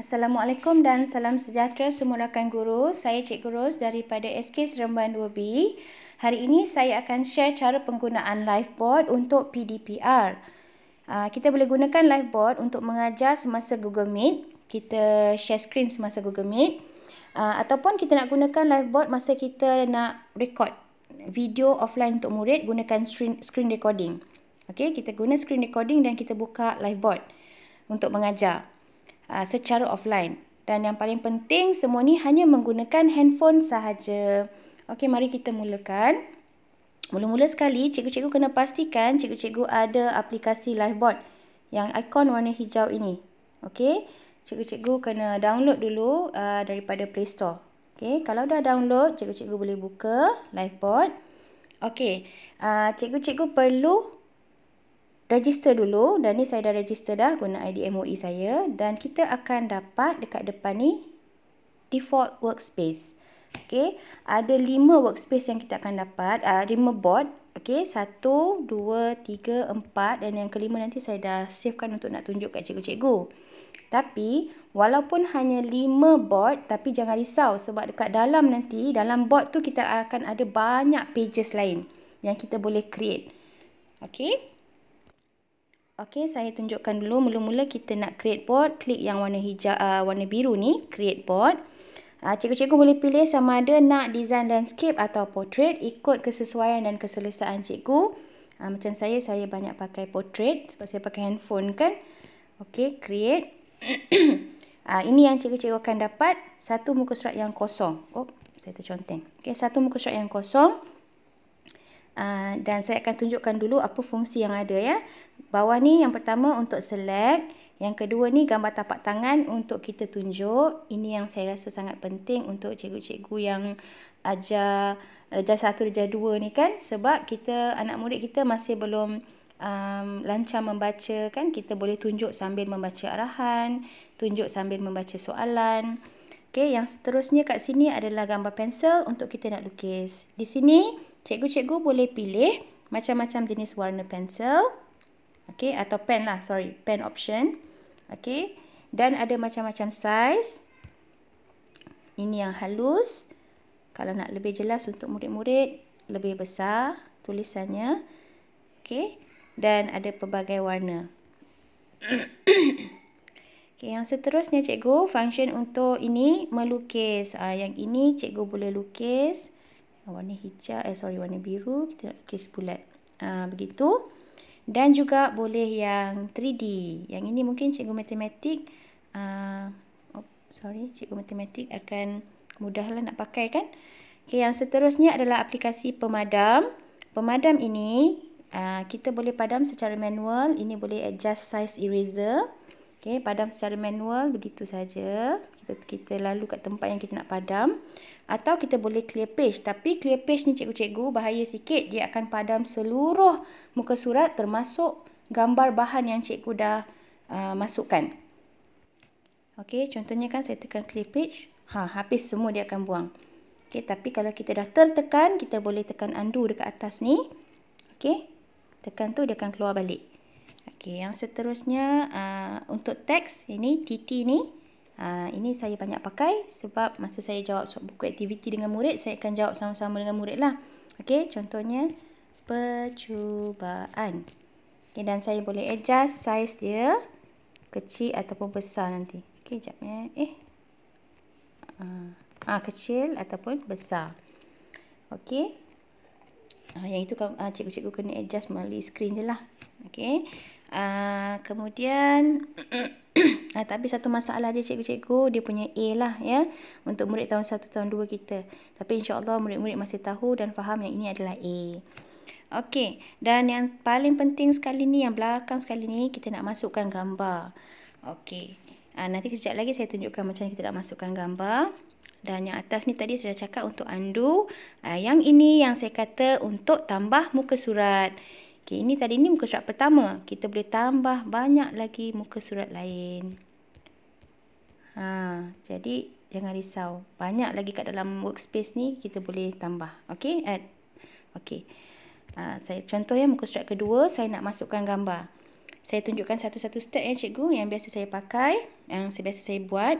Assalamualaikum dan salam sejahtera semua rakan guru. Saya Cikgu Ros daripada SK Seremban 2B. Hari ini saya akan share cara penggunaan Liveboard untuk PDPR. Ah, kita boleh gunakan Liveboard untuk mengajar semasa Google Meet. Kita share screen semasa Google Meet. Ah, ataupun kita nak gunakan Liveboard masa kita nak record video offline untuk murid gunakan screen recording. Okey, kita guna screen recording dan kita buka Liveboard untuk mengajar. Ah, secara offline. Dan yang paling penting semua ni hanya menggunakan handphone sahaja. Okey, mari kita mulakan. Mula-mula sekali, cikgu-cikgu kena pastikan cikgu-cikgu ada aplikasi Liveboard yang ikon warna hijau ini. Okey, cikgu-cikgu kena download dulu uh, daripada Play Store. Okey, kalau dah download, cikgu-cikgu boleh buka Liveboard. Okey, uh, cikgu-cikgu perlu register dulu dan ni saya dah register dah guna ID MOE saya dan kita akan dapat dekat depan ni default workspace. Okey, ada lima workspace yang kita akan dapat, uh, lima board. Okey, satu, dua, tiga, empat dan yang kelima nanti saya dah savekan untuk nak tunjuk kat cikgu-cikgu. Tapi walaupun hanya lima board tapi jangan risau sebab dekat dalam nanti dalam board tu kita akan ada banyak pages lain yang kita boleh create. Okey. Okey, saya tunjukkan dulu mula-mula kita nak create board, klik yang warna hijau uh, warna biru ni, create board. Uh, cikgu-cikgu boleh pilih sama ada nak design landscape atau portrait ikut kesesuaian dan keselesaan cikgu. Uh, macam saya, saya banyak pakai portrait sebab saya pakai handphone kan. Okey, create. uh, ini yang cikgu-cikgu akan dapat satu muka surat yang kosong. Oh, saya terconteng. Okey, satu muka surat yang kosong. Uh, dan saya akan tunjukkan dulu apa fungsi yang ada ya. Bawah ni yang pertama untuk select, yang kedua ni gambar tapak tangan untuk kita tunjuk. Ini yang saya rasa sangat penting untuk cikgu-cikgu yang ajar darjah 1 darjah 2 ni kan sebab kita anak murid kita masih belum um, lancar membaca kan kita boleh tunjuk sambil membaca arahan, tunjuk sambil membaca soalan. Okey, yang seterusnya kat sini adalah gambar pensel untuk kita nak lukis. Di sini cikgu-cikgu boleh pilih macam-macam jenis warna pensel. Okey, atau pen lah, sorry, pen option. Okey, dan ada macam-macam size. Ini yang halus. Kalau nak lebih jelas untuk murid-murid, lebih besar tulisannya. Okey, dan ada pelbagai warna. Okay, yang seterusnya cikgu, function untuk ini melukis. Ah, yang ini cikgu boleh lukis warna hijau, eh sorry warna biru, kita nak lukis bulat. Ah, begitu. Dan juga boleh yang 3D. Yang ini mungkin cikgu matematik, ah, oh, sorry, cikgu matematik akan mudahlah nak pakai kan. Okay, yang seterusnya adalah aplikasi pemadam. Pemadam ini, ah, kita boleh padam secara manual. Ini boleh adjust size eraser. Okey, padam secara manual begitu saja. Kita kita lalu kat tempat yang kita nak padam atau kita boleh clear page. Tapi clear page ni cikgu-cikgu bahaya sikit. Dia akan padam seluruh muka surat termasuk gambar bahan yang cikgu dah uh, masukkan. Okey, contohnya kan saya tekan clear page, ha habis semua dia akan buang. Okey, tapi kalau kita dah tertekan, kita boleh tekan undo dekat atas ni. Okey. Tekan tu dia akan keluar balik. Okey, yang seterusnya uh, untuk teks ini TT ni uh, ini saya banyak pakai sebab masa saya jawab buku aktiviti dengan murid saya akan jawab sama-sama dengan murid lah. Okey, contohnya percubaan. Okey, dan saya boleh adjust size dia kecil ataupun besar nanti. Okey, jap ya. Eh. Uh, ah kecil ataupun besar. Okey. Uh, yang itu uh, cikgu-cikgu kena adjust melalui skrin je lah. Okey. Uh, kemudian uh, tapi satu masalah je cikgu-cikgu dia punya A lah ya untuk murid tahun 1 tahun 2 kita. Tapi insya-Allah murid-murid masih tahu dan faham yang ini adalah A. Okey, dan yang paling penting sekali ni yang belakang sekali ni kita nak masukkan gambar. Okey. Uh, nanti sekejap lagi saya tunjukkan macam kita nak masukkan gambar. Dan yang atas ni tadi sudah cakap untuk undo. Uh, yang ini yang saya kata untuk tambah muka surat. Okey, ini tadi ni muka surat pertama. Kita boleh tambah banyak lagi muka surat lain. Ha, jadi jangan risau. Banyak lagi kat dalam workspace ni kita boleh tambah. Okey, add. Okey. Ha, saya contoh ya muka surat kedua, saya nak masukkan gambar. Saya tunjukkan satu-satu step ya cikgu yang biasa saya pakai, yang biasa saya buat.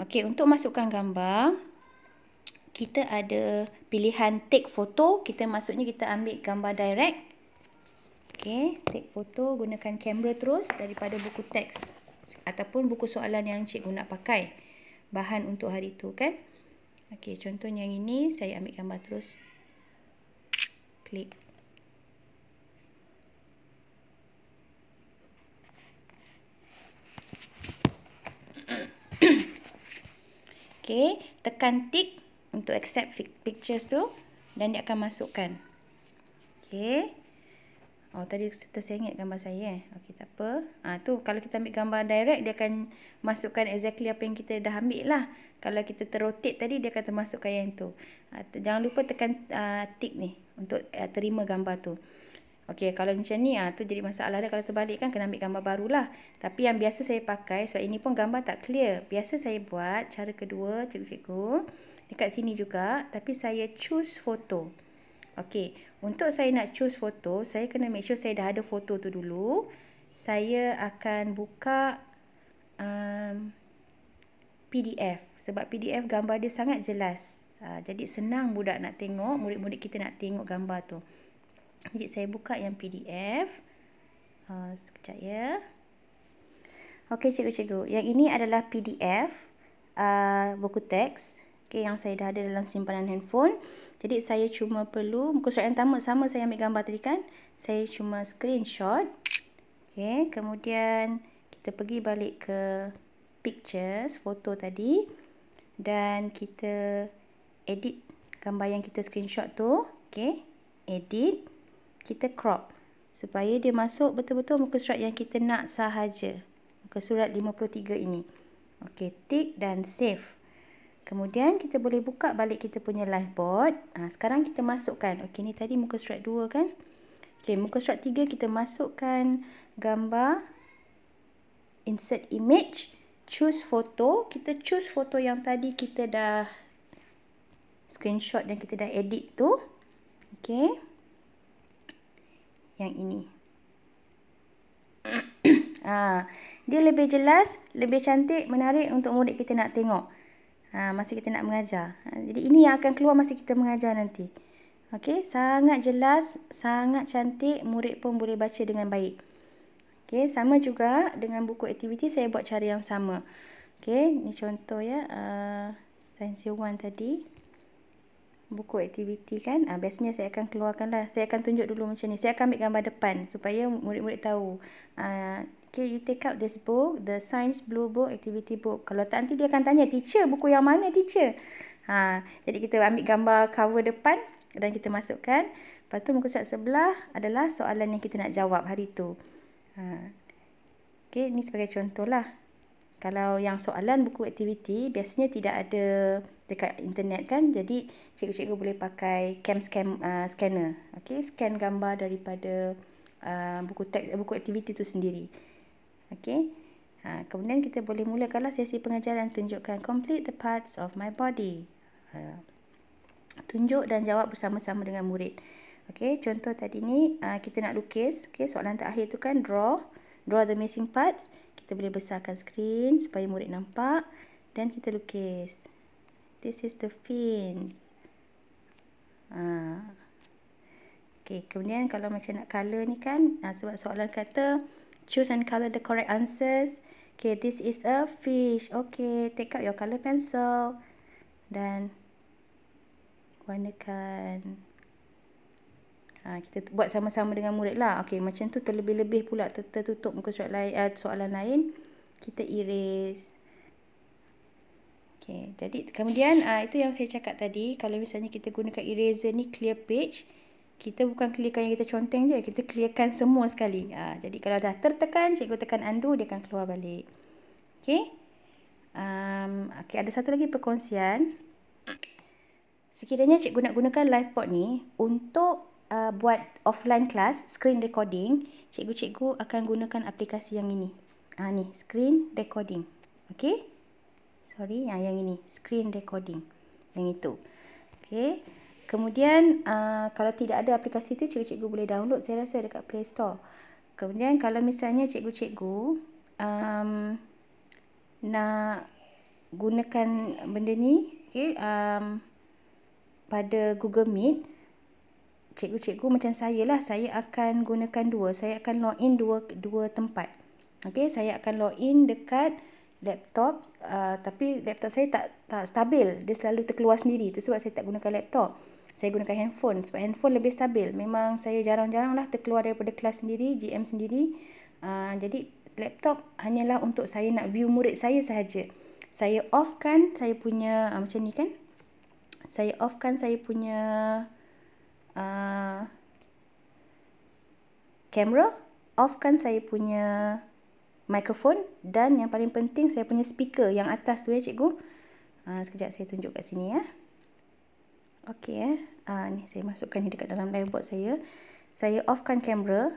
Okey, untuk masukkan gambar, kita ada pilihan take photo. Kita maksudnya kita ambil gambar direct. Okey, take photo gunakan kamera terus daripada buku teks ataupun buku soalan yang cikgu nak pakai. Bahan untuk hari itu kan. Okey, contohnya yang ini saya ambil gambar terus. Klik. Okey, tekan tick untuk accept pictures tu dan dia akan masukkan. Okey. Oh, tadi ingat gambar saya eh. Okey, tak apa. Ah ha, tu kalau kita ambil gambar direct dia akan masukkan exactly apa yang kita dah ambil lah. Kalau kita terrotate tadi dia akan termasukkan yang tu. Ha, jangan lupa tekan uh, tick ni untuk uh, terima gambar tu. Okey, kalau macam ni ah tu jadi masalah dah kalau terbalik kan kena ambil gambar barulah. Tapi yang biasa saya pakai sebab ini pun gambar tak clear. Biasa saya buat cara kedua cikgu-cikgu dekat sini juga tapi saya choose foto. Okey, untuk saya nak choose foto, saya kena make sure saya dah ada foto tu dulu. Saya akan buka um, PDF sebab PDF gambar dia sangat jelas. Uh, jadi senang budak nak tengok, murid-murid kita nak tengok gambar tu. Jadi saya buka yang PDF. Uh, sekejap ya. Okey cikgu-cikgu. Yang ini adalah PDF. Uh, buku teks. Okay, yang saya dah ada dalam simpanan handphone. Jadi saya cuma perlu. Muka surat yang pertama sama saya ambil gambar tadi kan. Saya cuma screenshot. Okay, kemudian kita pergi balik ke pictures. Foto tadi. Dan kita edit gambar yang kita screenshot tu. Okay, edit kita crop supaya dia masuk betul-betul muka surat yang kita nak sahaja. Muka surat 53 ini. Okey, tick dan save. Kemudian kita boleh buka balik kita punya live board. Ha, sekarang kita masukkan. Okey, ni tadi muka surat 2 kan? Okey, muka surat 3 kita masukkan gambar. Insert image. Choose photo. Kita choose foto yang tadi kita dah screenshot dan kita dah edit tu. Okey yang ini. ha, dia lebih jelas, lebih cantik, menarik untuk murid kita nak tengok. Ha, masa kita nak mengajar. Ha, jadi ini yang akan keluar masa kita mengajar nanti. Okey, sangat jelas, sangat cantik, murid pun boleh baca dengan baik. Okey, sama juga dengan buku aktiviti saya buat cara yang sama. Okey, ni contoh ya. Uh, Science 1 tadi buku aktiviti kan ah biasanya saya akan keluarkan lah saya akan tunjuk dulu macam ni saya akan ambil gambar depan supaya murid-murid tahu ah okay you take out this book the science blue book activity book kalau tak nanti dia akan tanya teacher buku yang mana teacher ha jadi kita ambil gambar cover depan dan kita masukkan lepas tu muka surat sebelah adalah soalan yang kita nak jawab hari tu ha okey ni sebagai contohlah kalau yang soalan buku aktiviti biasanya tidak ada dekat internet kan. Jadi cikgu-cikgu boleh pakai cam scan uh, scanner. Okey, scan gambar daripada uh, buku teks buku aktiviti tu sendiri. Okey. Ha, kemudian kita boleh mulakanlah sesi pengajaran tunjukkan complete the parts of my body. Uh, tunjuk dan jawab bersama-sama dengan murid. Okey, contoh tadi ni uh, kita nak lukis. Okey, soalan terakhir tu kan draw, draw the missing parts kita boleh besarkan skrin supaya murid nampak dan kita lukis this is the fin ha. Okay, kemudian kalau macam nak color ni kan ha, sebab soalan kata choose and color the correct answers okay, this is a fish okay, take out your color pencil dan warnakan Ha, kita buat sama-sama dengan murid lah. Okey, macam tu terlebih-lebih pula tertutup muka surat lain, uh, soalan lain. Kita erase. Okey, jadi kemudian uh, itu yang saya cakap tadi. Kalau misalnya kita gunakan eraser ni clear page. Kita bukan clearkan yang kita conteng je. Kita clearkan semua sekali. Ha, jadi kalau dah tertekan, cikgu tekan undo, dia akan keluar balik. Okey. Um, okay, ada satu lagi perkongsian. Sekiranya cikgu nak gunakan live pod ni untuk uh, buat offline class, screen recording, cikgu-cikgu akan gunakan aplikasi yang ini. Ah ni, screen recording. Okey? Sorry, yang yang ini, screen recording. Yang itu. Okey. Kemudian uh, kalau tidak ada aplikasi tu cikgu-cikgu boleh download saya rasa dekat Play Store. Kemudian kalau misalnya cikgu-cikgu um, nak gunakan benda ni okay, um, pada Google Meet, cikgu-cikgu macam saya lah, saya akan gunakan dua. Saya akan login dua dua tempat. Okay, saya akan login dekat laptop uh, tapi laptop saya tak tak stabil. Dia selalu terkeluar sendiri. Itu sebab saya tak gunakan laptop. Saya gunakan handphone sebab handphone lebih stabil. Memang saya jarang-jarang lah terkeluar daripada kelas sendiri, GM sendiri. Uh, jadi laptop hanyalah untuk saya nak view murid saya sahaja. Saya offkan saya punya uh, macam ni kan. Saya offkan saya punya uh, kamera, offkan saya punya mikrofon dan yang paling penting saya punya speaker yang atas tu ya cikgu. Uh, sekejap saya tunjuk kat sini ya. Okey eh. Uh, ni saya masukkan ni dekat dalam liveboard saya. Saya offkan kamera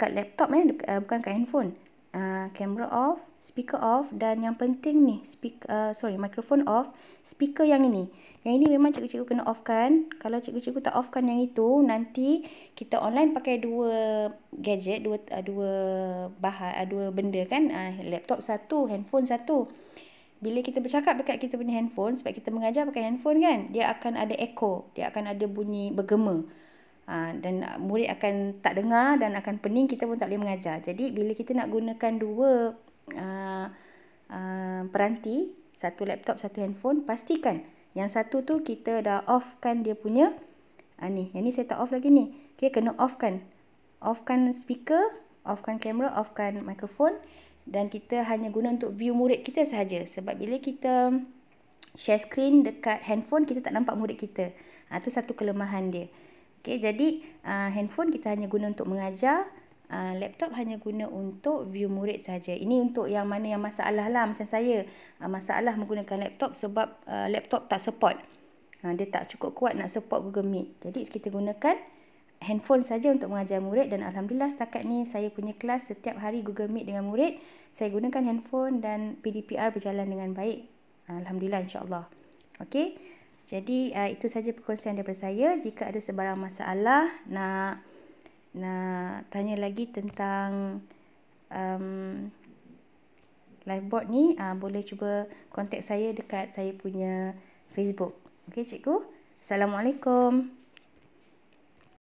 kat laptop eh bukan kat handphone uh, camera off, speaker off dan yang penting ni speak uh, sorry microphone off, speaker yang ini. Yang ini memang cikgu-cikgu kena off kan. Kalau cikgu-cikgu tak off kan yang itu, nanti kita online pakai dua gadget, dua uh, dua bahan, uh, dua benda kan. Uh, laptop satu, handphone satu. Bila kita bercakap dekat kita punya handphone, sebab kita mengajar pakai handphone kan, dia akan ada echo, dia akan ada bunyi bergema. Ha, dan murid akan tak dengar dan akan pening kita pun tak boleh mengajar. Jadi bila kita nak gunakan dua uh, uh, peranti, satu laptop, satu handphone, pastikan yang satu tu kita dah offkan dia punya uh, ni. Yang ni saya tak off lagi ni. Okay, kena offkan. Offkan speaker, offkan kamera, offkan mikrofon dan kita hanya guna untuk view murid kita sahaja. Sebab bila kita share screen dekat handphone, kita tak nampak murid kita. Itu ha, satu kelemahan dia. Okay, jadi uh, handphone kita hanya guna untuk mengajar, uh, laptop hanya guna untuk view murid saja. Ini untuk yang mana yang masalah lah macam saya. Uh, masalah menggunakan laptop sebab uh, laptop tak support. Uh, dia tak cukup kuat nak support Google Meet. Jadi kita gunakan handphone saja untuk mengajar murid dan alhamdulillah setakat ni saya punya kelas setiap hari Google Meet dengan murid. Saya gunakan handphone dan PDPR berjalan dengan baik. Alhamdulillah insya-Allah. Okey. Jadi uh, itu saja perkongsian daripada saya. Jika ada sebarang masalah nak nak tanya lagi tentang um, liveboard ni, uh, boleh cuba kontak saya dekat saya punya Facebook. Okey cikgu. Assalamualaikum.